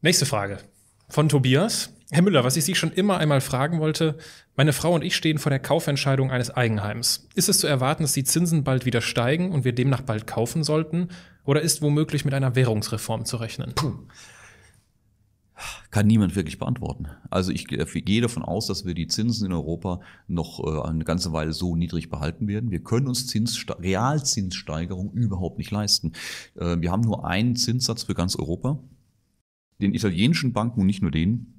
Nächste Frage von Tobias. Herr Müller, was ich Sie schon immer einmal fragen wollte, meine Frau und ich stehen vor der Kaufentscheidung eines Eigenheims. Ist es zu erwarten, dass die Zinsen bald wieder steigen und wir demnach bald kaufen sollten? Oder ist womöglich mit einer Währungsreform zu rechnen? Puh. Kann niemand wirklich beantworten. Also ich gehe davon aus, dass wir die Zinsen in Europa noch äh, eine ganze Weile so niedrig behalten werden. Wir können uns Zins, Realzinssteigerung überhaupt nicht leisten. Äh, wir haben nur einen Zinssatz für ganz Europa. Den italienischen Banken und nicht nur denen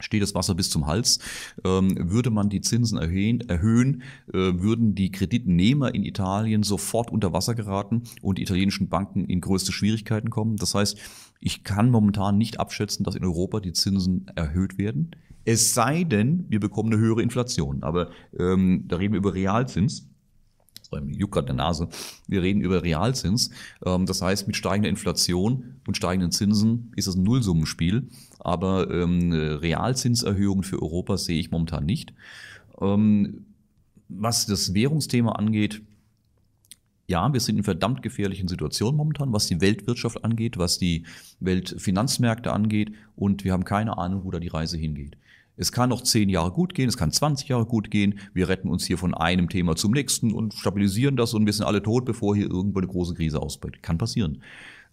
steht das Wasser bis zum Hals. Ähm, würde man die Zinsen erhöhen, erhöhen äh, würden die Kreditnehmer in Italien sofort unter Wasser geraten und die italienischen Banken in größte Schwierigkeiten kommen. Das heißt, ich kann momentan nicht abschätzen, dass in Europa die Zinsen erhöht werden. Es sei denn, wir bekommen eine höhere Inflation. Aber ähm, da reden wir über Realzins juckt gerade der Nase. Wir reden über Realzins. Ähm, das heißt, mit steigender Inflation und steigenden Zinsen ist es ein Nullsummenspiel. Aber ähm, Realzinserhöhungen für Europa sehe ich momentan nicht. Ähm, was das Währungsthema angeht, ja, wir sind in verdammt gefährlichen Situationen momentan, was die Weltwirtschaft angeht, was die Weltfinanzmärkte angeht und wir haben keine Ahnung, wo da die Reise hingeht. Es kann noch zehn Jahre gut gehen, es kann 20 Jahre gut gehen. Wir retten uns hier von einem Thema zum nächsten und stabilisieren das und wir sind alle tot, bevor hier irgendwo eine große Krise ausbricht. Kann passieren.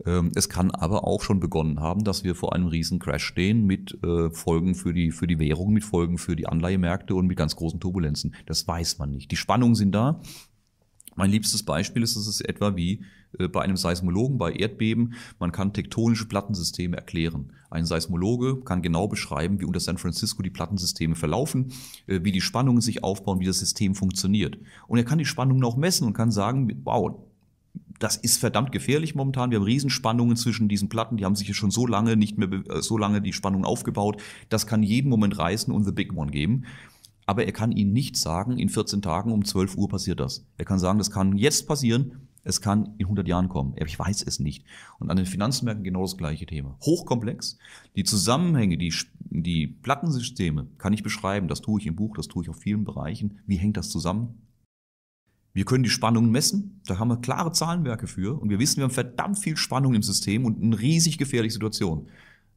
Ähm, es kann aber auch schon begonnen haben, dass wir vor einem riesen Crash stehen mit äh, Folgen für die, für die Währung, mit Folgen für die Anleihemärkte und mit ganz großen Turbulenzen. Das weiß man nicht. Die Spannungen sind da. Mein liebstes Beispiel ist, es ist etwa wie äh, bei einem Seismologen bei Erdbeben. Man kann tektonische Plattensysteme erklären. Ein Seismologe kann genau beschreiben, wie unter San Francisco die Plattensysteme verlaufen, äh, wie die Spannungen sich aufbauen, wie das System funktioniert. Und er kann die Spannungen auch messen und kann sagen, wow, das ist verdammt gefährlich momentan. Wir haben Riesenspannungen zwischen diesen Platten, die haben sich schon so lange nicht mehr äh, so lange die Spannung aufgebaut. Das kann jeden Moment reißen und the big one geben. Aber er kann Ihnen nicht sagen, in 14 Tagen um 12 Uhr passiert das. Er kann sagen, das kann jetzt passieren, es kann in 100 Jahren kommen. Ich weiß es nicht. Und an den Finanzmärkten genau das gleiche Thema. Hochkomplex. Die Zusammenhänge, die, die Plattensysteme kann ich beschreiben. Das tue ich im Buch, das tue ich auf vielen Bereichen. Wie hängt das zusammen? Wir können die Spannungen messen, da haben wir klare Zahlenwerke für und wir wissen, wir haben verdammt viel Spannung im System und eine riesig gefährliche Situation.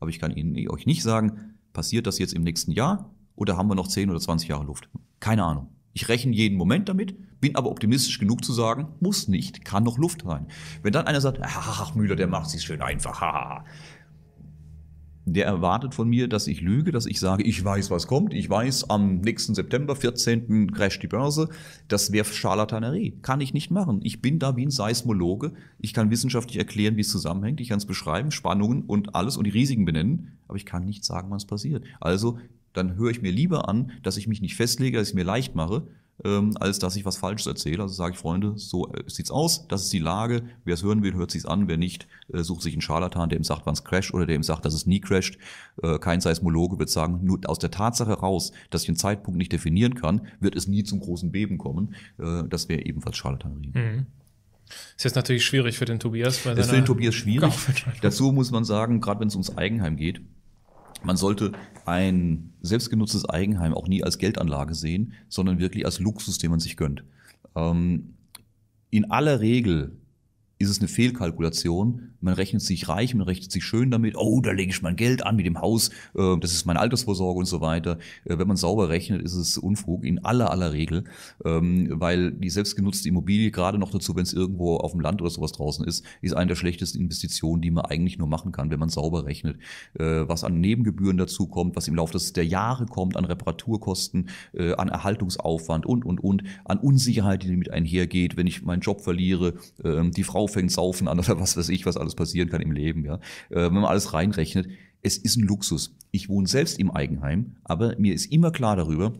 Aber ich kann Ihnen euch nicht sagen, passiert das jetzt im nächsten Jahr oder haben wir noch 10 oder 20 Jahre Luft? Keine Ahnung. Ich rechne jeden Moment damit, bin aber optimistisch genug zu sagen, muss nicht, kann noch Luft rein. Wenn dann einer sagt, ach Müller, der macht sich schön einfach, haha, der erwartet von mir, dass ich lüge, dass ich sage, ich weiß, was kommt, ich weiß, am nächsten September, 14. crasht die Börse. Das wäre Charlatanerie. Kann ich nicht machen. Ich bin da wie ein Seismologe. Ich kann wissenschaftlich erklären, wie es zusammenhängt. Ich kann es beschreiben, Spannungen und alles und die Risiken benennen. Aber ich kann nicht sagen, was passiert. Also, dann höre ich mir lieber an, dass ich mich nicht festlege, dass ich mir leicht mache, ähm, als dass ich was Falsches erzähle. Also sage ich, Freunde, so äh, sieht's aus, das ist die Lage. Wer es hören will, hört sich's an. Wer nicht, äh, sucht sich einen Scharlatan, der ihm sagt, wann es crasht oder der ihm sagt, dass es nie crasht. Äh, kein Seismologe wird sagen, nur aus der Tatsache heraus, dass ich einen Zeitpunkt nicht definieren kann, wird es nie zum großen Beben kommen. Äh, das wäre ebenfalls Scharlatanerie. Mhm. Ist jetzt natürlich schwierig für den Tobias. Bei das ist für den Tobias schwierig. Dazu muss man sagen, gerade wenn es ums Eigenheim geht, man sollte ein selbstgenutztes Eigenheim auch nie als Geldanlage sehen, sondern wirklich als Luxus, den man sich gönnt. Ähm, in aller Regel ist es eine Fehlkalkulation. Man rechnet sich reich, man rechnet sich schön damit. Oh, da lege ich mein Geld an mit dem Haus. Äh, das ist meine Altersvorsorge und so weiter. Äh, wenn man sauber rechnet, ist es Unfug in aller aller Regel, ähm, weil die selbstgenutzte Immobilie gerade noch dazu, wenn es irgendwo auf dem Land oder sowas draußen ist, ist eine der schlechtesten Investitionen, die man eigentlich nur machen kann, wenn man sauber rechnet. Äh, was an Nebengebühren dazu kommt, was im Laufe der Jahre kommt, an Reparaturkosten, an Erhaltungsaufwand und und und, an Unsicherheit, die damit einhergeht, wenn ich meinen Job verliere, ähm, die Frau fängt saufen an oder was weiß ich, was alles passieren kann im Leben, ja. Äh, wenn man alles reinrechnet, es ist ein Luxus. Ich wohne selbst im Eigenheim, aber mir ist immer klar darüber,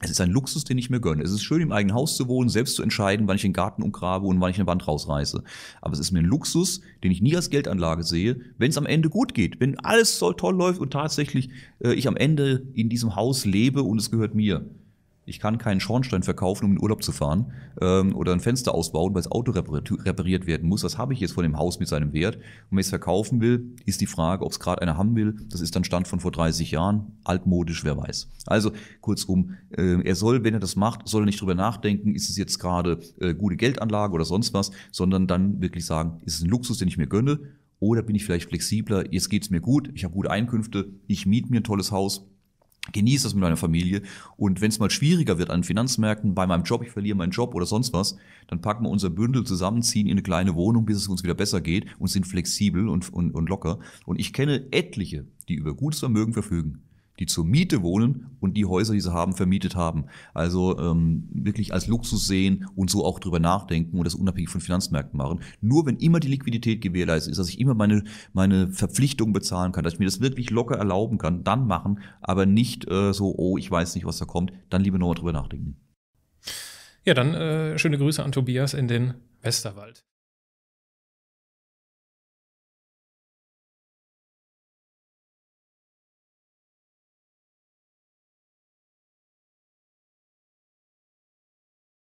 es ist ein Luxus, den ich mir gönne. Es ist schön, im eigenen Haus zu wohnen, selbst zu entscheiden, wann ich den Garten umgrabe und wann ich eine Wand rausreiße. Aber es ist mir ein Luxus, den ich nie als Geldanlage sehe, wenn es am Ende gut geht. Wenn alles so toll läuft und tatsächlich äh, ich am Ende in diesem Haus lebe und es gehört mir. Ich kann keinen Schornstein verkaufen, um in Urlaub zu fahren ähm, oder ein Fenster ausbauen, weil das Auto repariert werden muss. Was habe ich jetzt von dem Haus mit seinem Wert? Und wenn ich es verkaufen will, ist die Frage, ob es gerade einer haben will. Das ist dann Stand von vor 30 Jahren. Altmodisch, wer weiß. Also kurzum, äh, er soll, wenn er das macht, soll er nicht drüber nachdenken, ist es jetzt gerade äh, gute Geldanlage oder sonst was, sondern dann wirklich sagen, ist es ein Luxus, den ich mir gönne Oder bin ich vielleicht flexibler, jetzt geht's mir gut, ich habe gute Einkünfte, ich miete mir ein tolles Haus, genieße das mit meiner Familie und wenn es mal schwieriger wird an Finanzmärkten, bei meinem Job, ich verliere meinen Job oder sonst was, dann packen wir unser Bündel zusammen, ziehen in eine kleine Wohnung, bis es uns wieder besser geht und sind flexibel und, und, und locker. Und ich kenne etliche, die über gutes Vermögen verfügen die zur Miete wohnen und die Häuser, die sie haben, vermietet haben. Also ähm, wirklich als Luxus sehen und so auch drüber nachdenken und das unabhängig von Finanzmärkten machen. Nur wenn immer die Liquidität gewährleistet ist, dass ich immer meine, meine Verpflichtungen bezahlen kann, dass ich mir das wirklich locker erlauben kann, dann machen, aber nicht äh, so, oh, ich weiß nicht, was da kommt, dann lieber nochmal drüber nachdenken. Ja, dann äh, schöne Grüße an Tobias in den Westerwald.